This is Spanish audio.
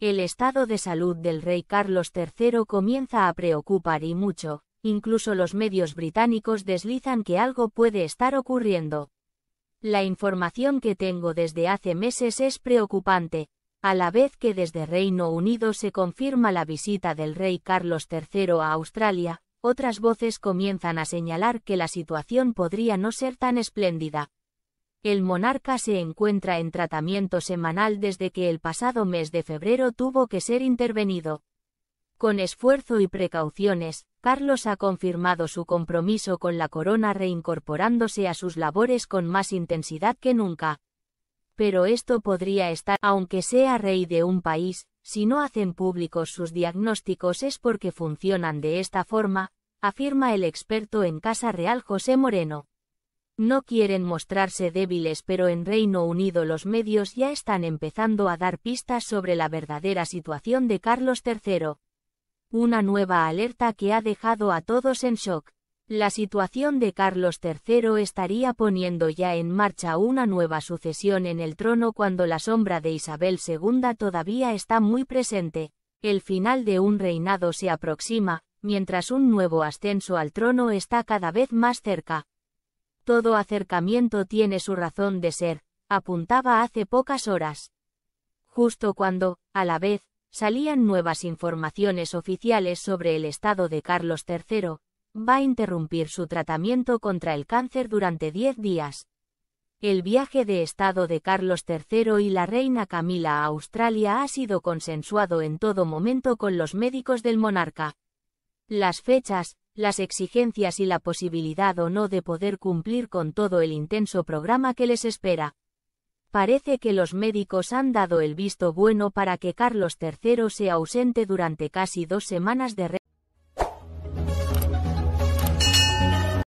El estado de salud del rey Carlos III comienza a preocupar y mucho, incluso los medios británicos deslizan que algo puede estar ocurriendo. La información que tengo desde hace meses es preocupante, a la vez que desde Reino Unido se confirma la visita del rey Carlos III a Australia, otras voces comienzan a señalar que la situación podría no ser tan espléndida. El monarca se encuentra en tratamiento semanal desde que el pasado mes de febrero tuvo que ser intervenido. Con esfuerzo y precauciones, Carlos ha confirmado su compromiso con la corona reincorporándose a sus labores con más intensidad que nunca. Pero esto podría estar, aunque sea rey de un país, si no hacen públicos sus diagnósticos es porque funcionan de esta forma, afirma el experto en Casa Real José Moreno. No quieren mostrarse débiles pero en Reino Unido los medios ya están empezando a dar pistas sobre la verdadera situación de Carlos III. Una nueva alerta que ha dejado a todos en shock. La situación de Carlos III estaría poniendo ya en marcha una nueva sucesión en el trono cuando la sombra de Isabel II todavía está muy presente. El final de un reinado se aproxima, mientras un nuevo ascenso al trono está cada vez más cerca. Todo acercamiento tiene su razón de ser, apuntaba hace pocas horas. Justo cuando, a la vez, salían nuevas informaciones oficiales sobre el estado de Carlos III, va a interrumpir su tratamiento contra el cáncer durante 10 días. El viaje de estado de Carlos III y la reina Camila a Australia ha sido consensuado en todo momento con los médicos del monarca. Las fechas, las exigencias y la posibilidad o no de poder cumplir con todo el intenso programa que les espera. Parece que los médicos han dado el visto bueno para que Carlos III sea ausente durante casi dos semanas de